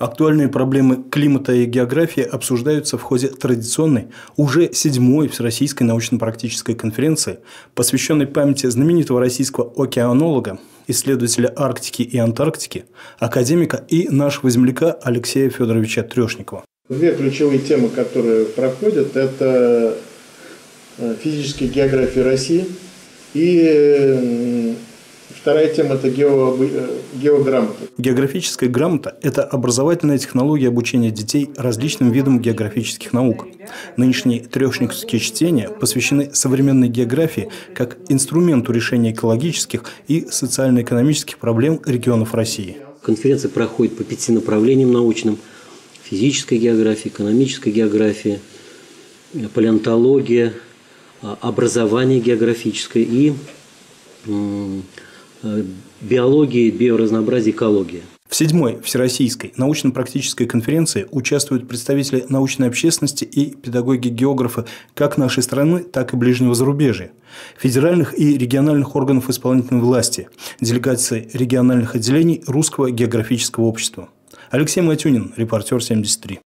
Актуальные проблемы климата и географии обсуждаются в ходе традиционной, уже седьмой Всероссийской научно-практической конференции, посвященной памяти знаменитого российского океанолога, исследователя Арктики и Антарктики, академика и нашего земляка Алексея Федоровича Трешникова. Две ключевые темы, которые проходят, это э, физическая география России и Вторая тема – это гео, э, геограмота. Географическая грамота – это образовательная технология обучения детей различным видам географических наук. Нынешние трешниковские чтения посвящены современной географии как инструменту решения экологических и социально-экономических проблем регионов России. Конференция проходит по пяти направлениям научным – физическая география, экономическая география, палеонтология, а, образование географическое и Э, биологии, биоразнообразия, экология. В седьмой Всероссийской научно-практической конференции участвуют представители научной общественности и педагоги-географы как нашей страны, так и ближнего зарубежья, федеральных и региональных органов исполнительной власти, делегации региональных отделений Русского географического общества. Алексей Матюнин, репортер 73.